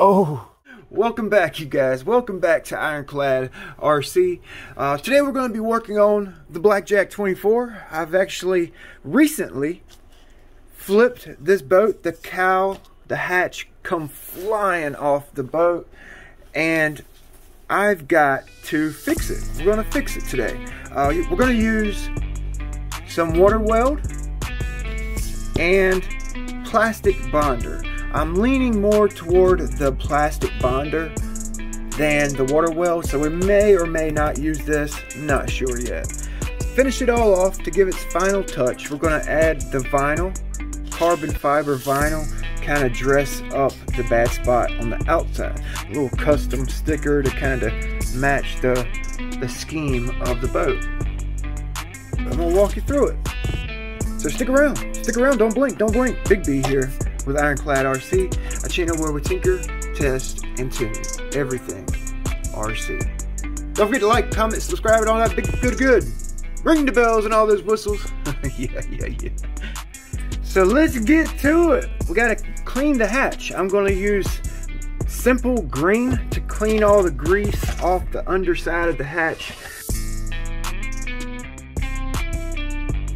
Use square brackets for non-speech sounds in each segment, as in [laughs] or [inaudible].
Oh, welcome back, you guys. Welcome back to Ironclad RC. Uh, today we're going to be working on the Blackjack 24. I've actually recently flipped this boat. The cow, the hatch come flying off the boat and I've got to fix it. We're going to fix it today. Uh, we're going to use some water weld and plastic bonder. I'm leaning more toward the plastic bonder than the water weld, so we may or may not use this, not sure yet. Finish it all off to give its final touch. We're gonna add the vinyl, carbon fiber vinyl, kind of dress up the bad spot on the outside. A little custom sticker to kind of match the, the scheme of the boat. I'm gonna walk you through it. So stick around, stick around, don't blink, don't blink. Big B here with Ironclad RC, a channel where we tinker, test, and tune everything RC. Don't forget to like, comment, subscribe, and all that big good good. Ring the bells and all those whistles. [laughs] yeah, yeah, yeah. So let's get to it. We gotta clean the hatch. I'm gonna use simple green to clean all the grease off the underside of the hatch.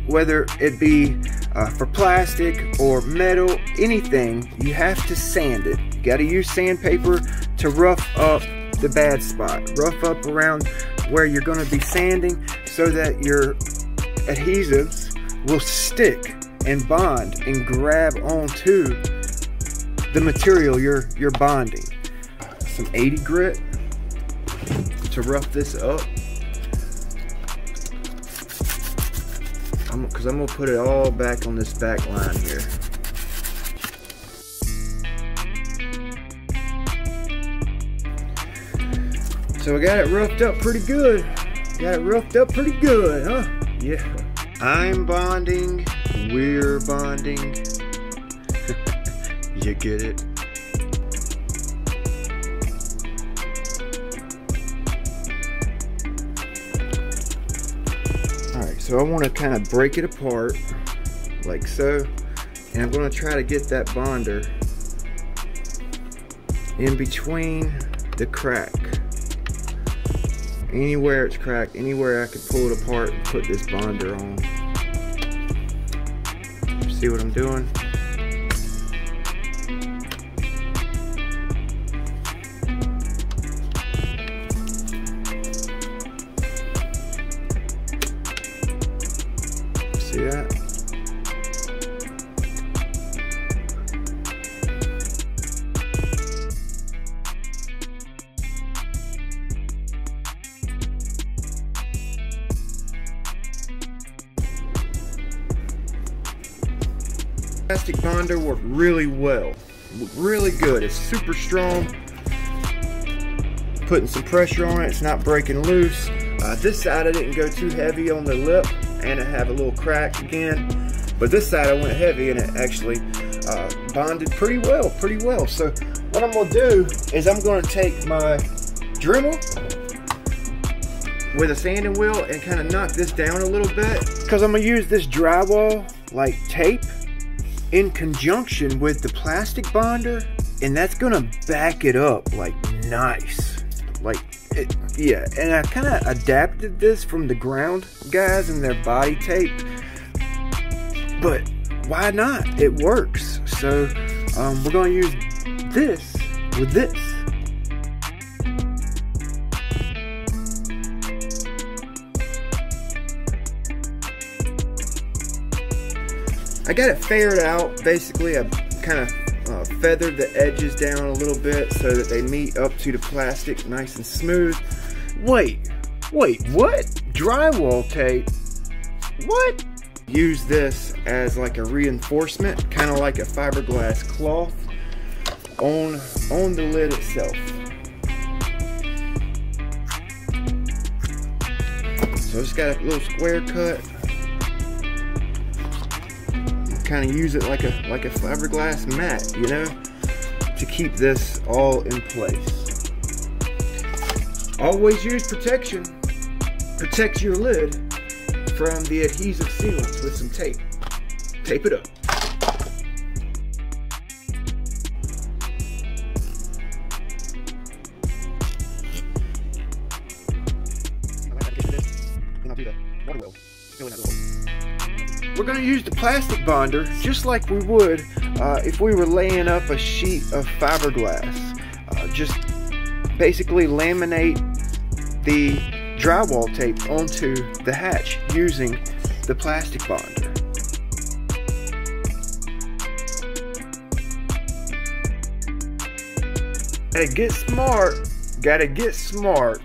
Whether it be uh, for plastic or metal, anything, you have to sand it. You got to use sandpaper to rough up the bad spot. Rough up around where you're to be sanding so that your adhesives will stick and bond and grab onto the material you're, you're bonding. Some 80 grit to rough this up. I'm, I'm gonna put it all back on this back line here. So I got it roughed up pretty good. Got it roughed up pretty good, huh? Yeah. I'm bonding, we're bonding. [laughs] you get it? So I want to kind of break it apart like so. And I'm going to try to get that bonder in between the crack. Anywhere it's cracked, anywhere I can pull it apart and put this bonder on. See what I'm doing? See that? Plastic bonder worked really well. Really good. It's super strong. Putting some pressure on it. It's not breaking loose. Uh, this side I didn't go too heavy on the lip and it have a little crack again. But this side I went heavy and it actually uh, bonded pretty well, pretty well. So what I'm gonna do is I'm gonna take my Dremel with a sanding wheel and kind of knock this down a little bit because I'm gonna use this drywall like tape in conjunction with the plastic bonder and that's gonna back it up like nice like it, yeah, and I kind of adapted this from the ground guys and their body tape, but why not? It works. So um, we're going to use this with this. I got it faired out. Basically, I kind of feathered the edges down a little bit so that they meet up to the plastic nice and smooth. Wait, wait, what? Drywall tape? What? Use this as like a reinforcement, kind of like a fiberglass cloth on, on the lid itself. So it's got a little square cut kind of use it like a like a fiberglass mat, you know, to keep this all in place. Always use protection. Protect your lid from the adhesive sealants with some tape. Tape it up. Water will. Fill in that little. We're going to use the plastic bonder just like we would uh, if we were laying up a sheet of fiberglass. Uh, just basically laminate the drywall tape onto the hatch using the plastic bonder. Gotta get smart. Gotta get smart.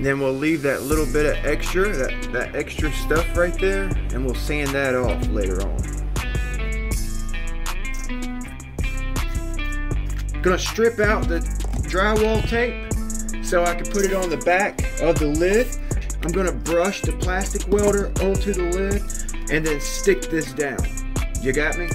And then we'll leave that little bit of extra, that, that extra stuff right there, and we'll sand that off later on. Gonna strip out the drywall tape so I can put it on the back of the lid. I'm gonna brush the plastic welder onto the lid and then stick this down. You got me?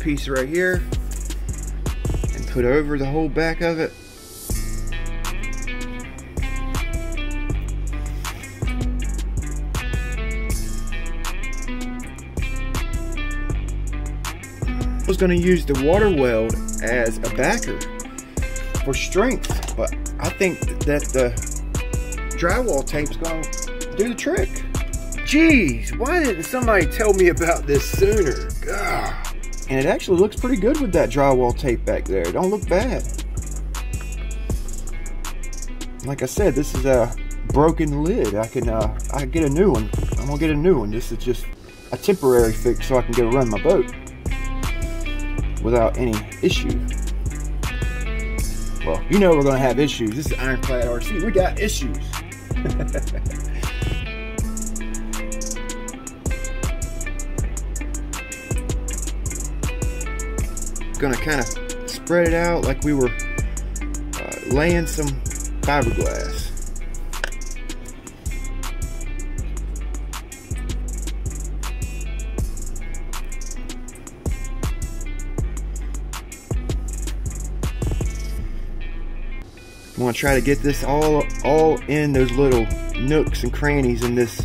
Piece right here and put over the whole back of it. I was going to use the water weld as a backer for strength, but I think that the drywall tape's going to do the trick. Jeez, why didn't somebody tell me about this sooner? God. And it actually looks pretty good with that drywall tape back there. It don't look bad. Like I said, this is a broken lid. I can uh, I get a new one. I'm gonna get a new one. This is just a temporary fix so I can go run my boat without any issue. Well, you know we're to have issues. This is Ironclad RC. We got issues. [laughs] going to kind of spread it out like we were uh, laying some fiberglass. I'm gonna try to get this all all in those little nooks and crannies in this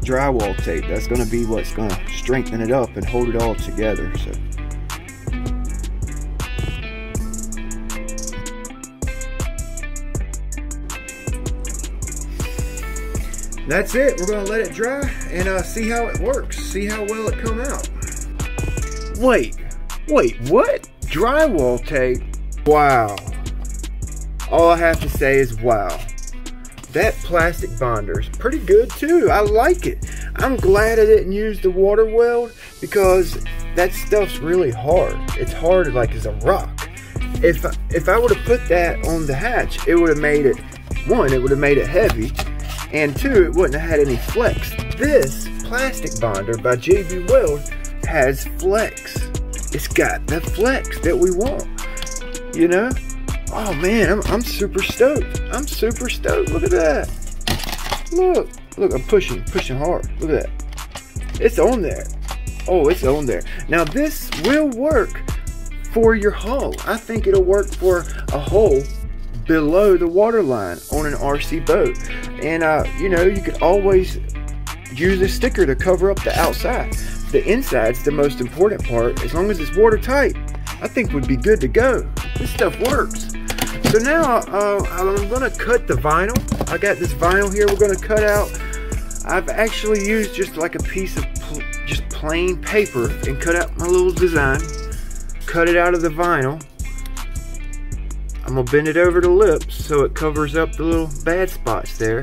drywall tape. That's gonna be what's gonna strengthen it up and hold it all together. So. That's it. We're gonna let it dry and uh, see how it works. See how well it come out. Wait, wait, what? Drywall tape? Wow. All I have to say is wow. That plastic bonder is pretty good too. I like it. I'm glad I didn't use the water weld because that stuff's really hard. It's hard like as a rock. If if I would have put that on the hatch, it would have made it one, it would have made it heavy, and two, it wouldn't have had any flex. This plastic bonder by JB Weld has flex. It's got the flex that we want. You know? Oh man, I'm, I'm super stoked. I'm super stoked. Look at that. Look, look, I'm pushing, pushing hard. Look at that. It's on there. Oh, it's on there. Now this will work for your hull. I think it'll work for a hull below the waterline on an RC boat. And uh, you know, you could always use a sticker to cover up the outside. The inside's the most important part. As long as it's watertight, I think would be good to go. This stuff works. So now uh, I'm gonna cut the vinyl. I got this vinyl here we're gonna cut out. I've actually used just like a piece of pl just plain paper and cut out my little design. Cut it out of the vinyl. I'm gonna bend it over the lips so it covers up the little bad spots there.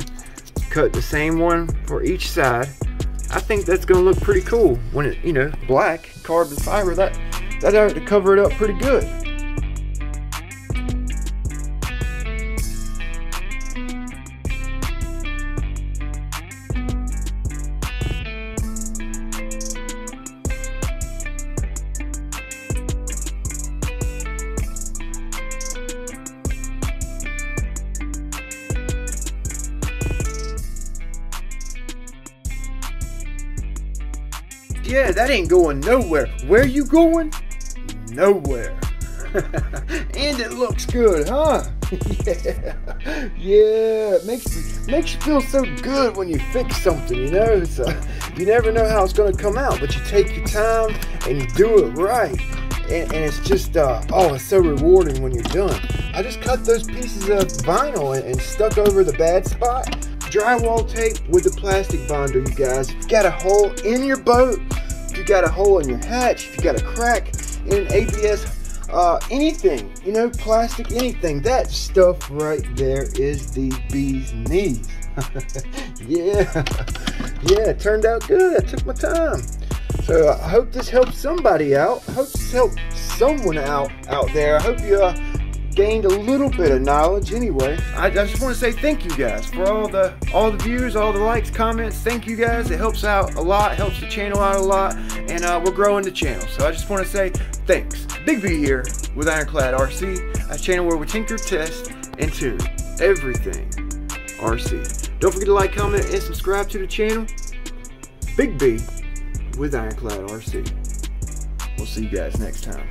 Cut the same one for each side. I think that's gonna look pretty cool when it, you know, black carbon fiber. That that ought to cover it up pretty good. Yeah, that ain't going nowhere. Where you going? Nowhere. [laughs] and it looks good, huh? [laughs] yeah, yeah. It makes makes you feel so good when you fix something. You know, so you never know how it's to come out, but you take your time and you do it right. And, and it's just, uh, oh, it's so rewarding when you're done. I just cut those pieces of vinyl and, and stuck over the bad spot. Drywall tape with the plastic bonder, you guys. You got a hole in your boat, if you got a hole in your hatch, if you got a crack in ABS uh, anything, you know, plastic, anything. That stuff right there is the bee's knees. [laughs] yeah, yeah, it turned out good. I took my time. So I hope this helps somebody out. I hope this helped someone out out there. I hope you uh, gained a little bit of knowledge anyway. I, I, just want to say thank you guys for all the all the views, all the likes, comments. Thank you guys. It helps out a lot, helps the channel out a lot, and uh, we're growing the channel. So I just want to say thanks. Big B here with Ironclad RC, a channel where we tinker, test, and tune everything RC. Don't forget to like, comment, and subscribe to the channel. Big B with Ironclad RC. We'll see you guys next time.